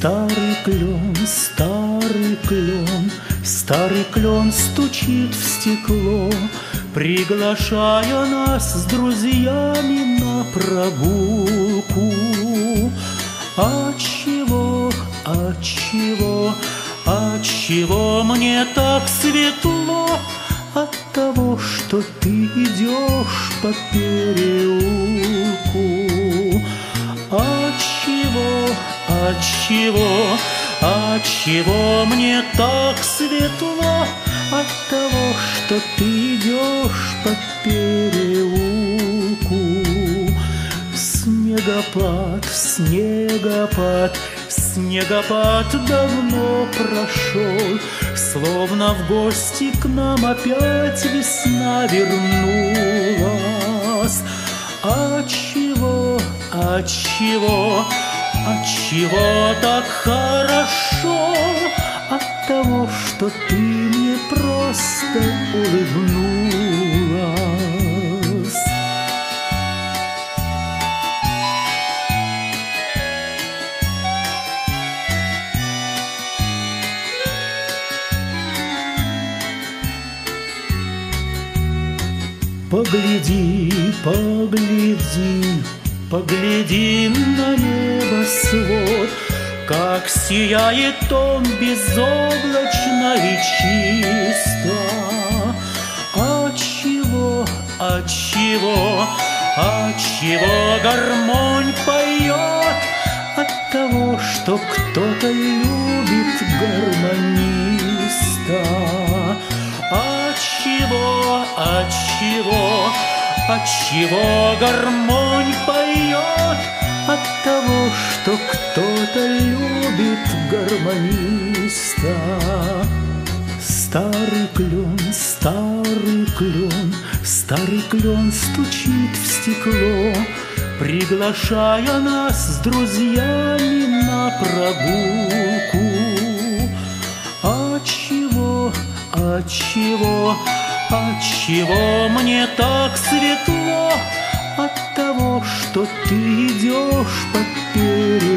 Старый клен, старый клен, старый клен стучит в стекло, Приглашая нас с друзьями на прогулку. Отчего, отчего, отчего мне так светло? От того, что ты идешь по переулку. Отчего, отчего мне так светло? От того, что ты идешь по переулку. Снегопад, снегопад, снегопад давно прошел, Словно в гости к нам опять весна вернулась. Отчего, отчего, отчего так хорошо? От того, что ты мне просто улыбнулась. Погляди, погляди, погляди на небосвод, Как сияет он безоблачно и чисто. Отчего, отчего, отчего гармонь поет? От того, что кто-то любит гармониста. Отчего, отчего, отчего гармонь поет? От того, что кто-то любит гармониста. Старый клен, старый клен, старый клен стучит в стекло, Приглашая нас с друзьями на прогулку. Отчего, отчего, отчего мне так светло? От что ты идешь по переулку.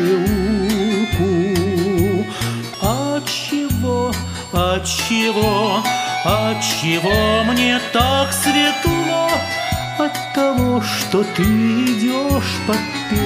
Отчего, отчего, отчего мне так светло? От того, что ты идешь по переулку.